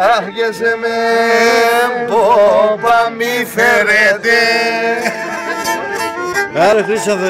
Άρχισε με πόπα μη φέρετε. Άρα Χρήστο